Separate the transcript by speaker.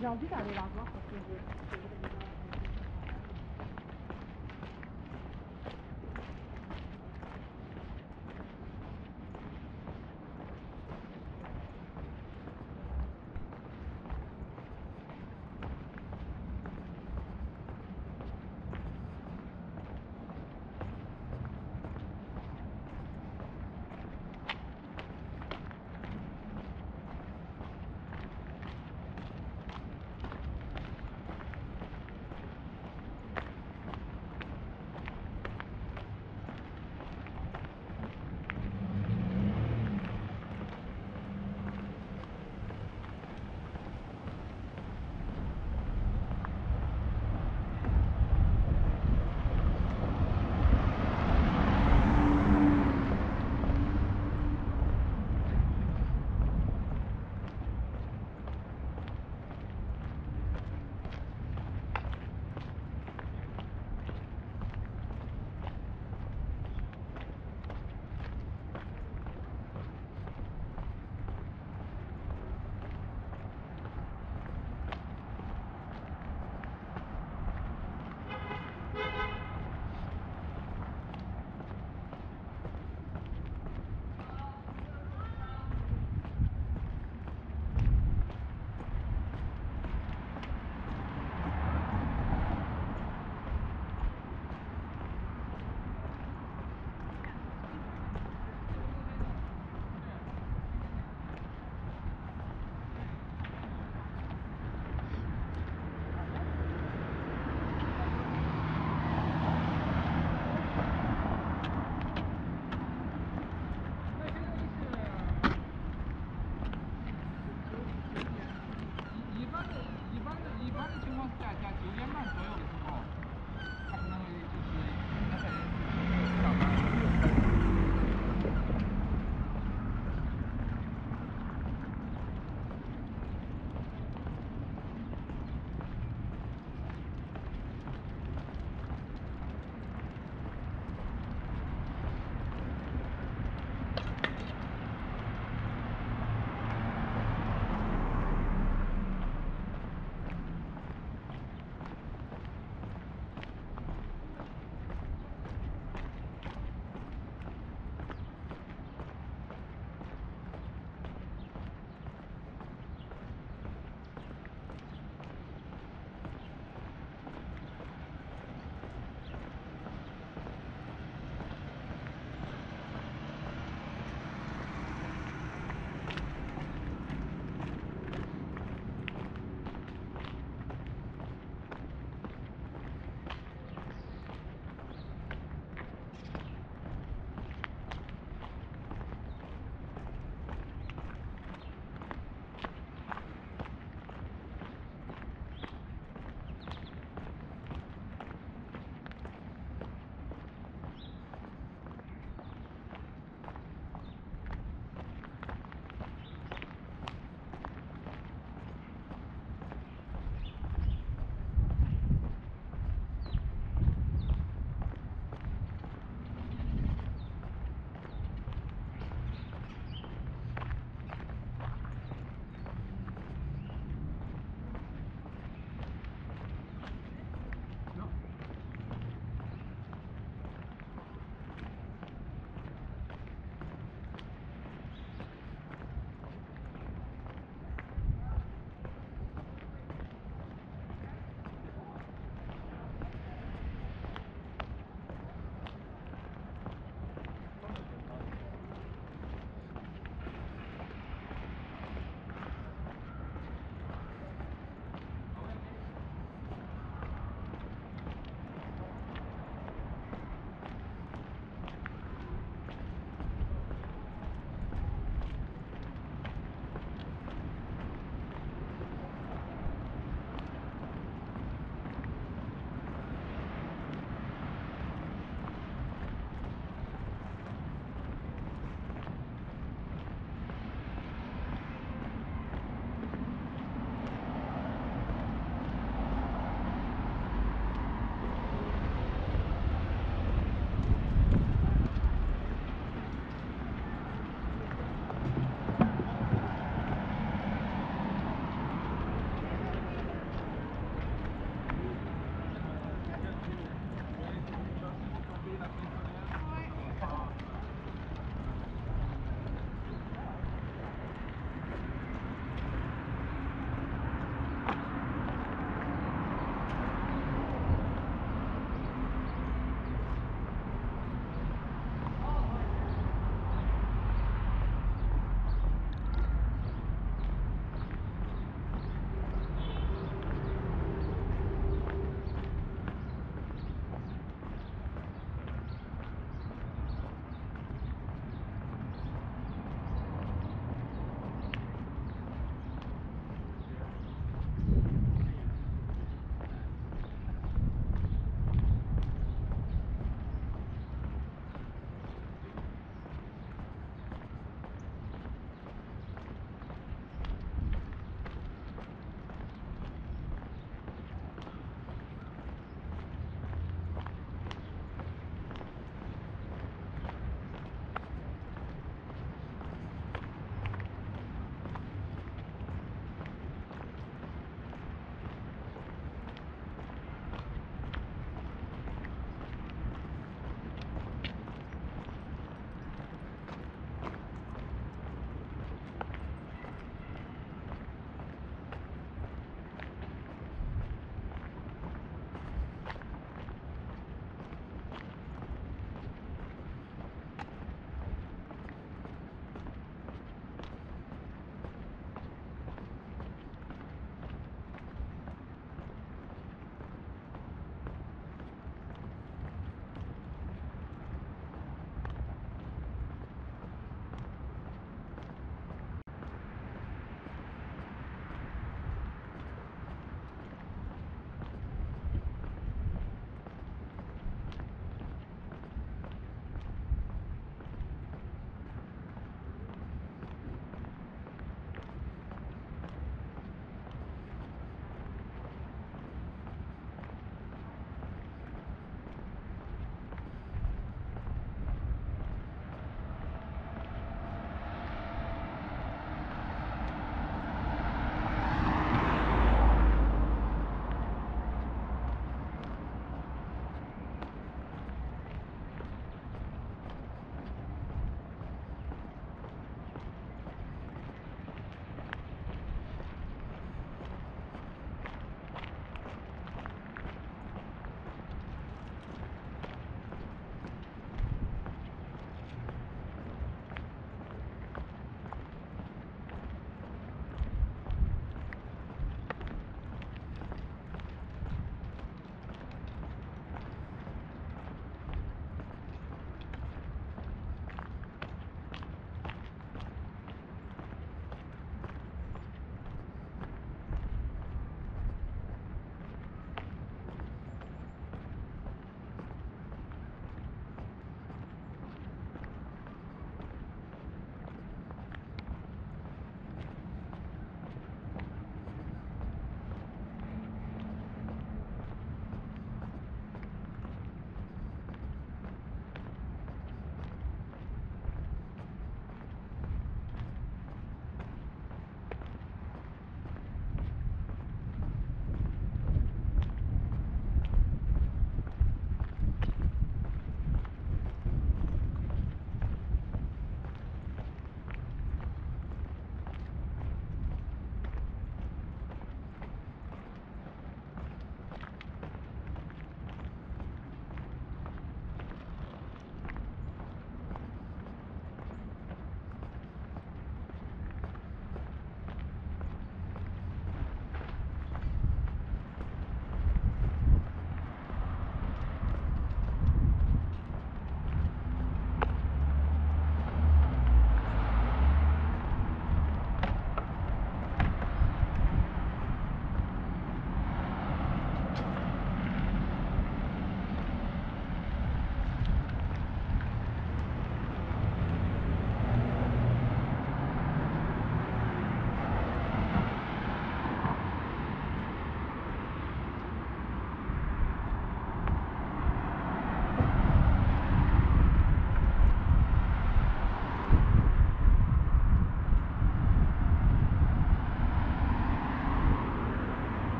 Speaker 1: J'ai envie d'aller la voir.